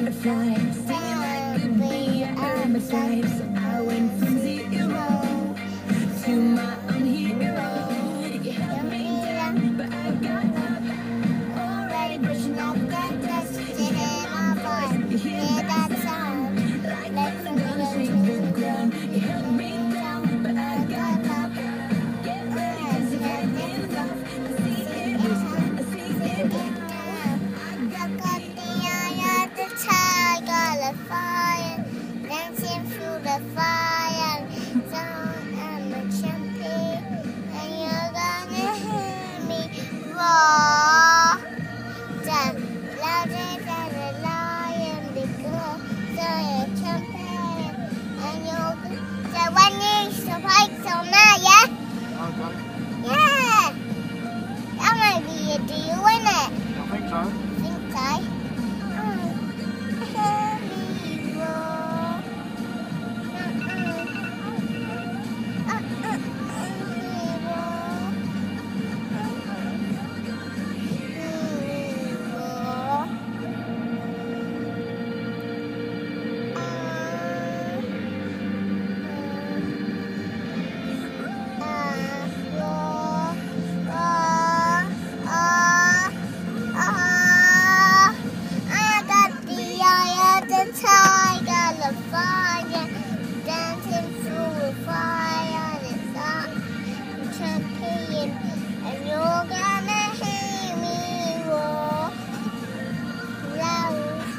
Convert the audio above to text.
in the flames, singing like the bee in the flames. I went from zero to my own hero. You held me down, but I got up. Already brushing off the dust, singing my voice. You hear that sound, like thunder gonna shake the ground. You held me. Fire. So I'm a champion, and you're gonna hear me roar. A lion champion, and you're so when you surprise on that, yeah, Okay.